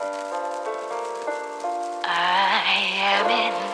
I am in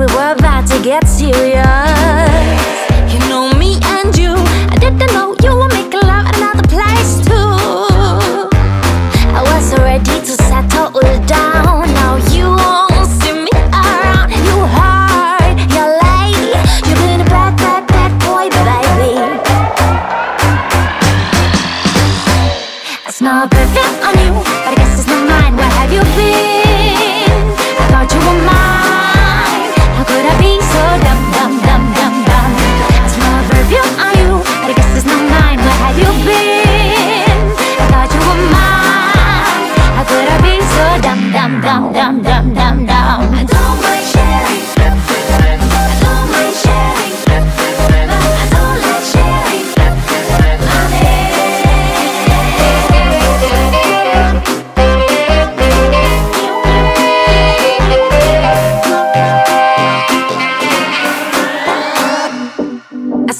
we were about to get serious. You know me and you I didn't know you were making love another place too. I was ready to settle down.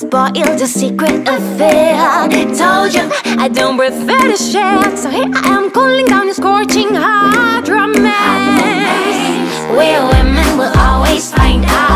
spoiled a secret affair. Told you I don't prefer to share So here I am cooling down your scorching hot romance. We're women, we'll always find out.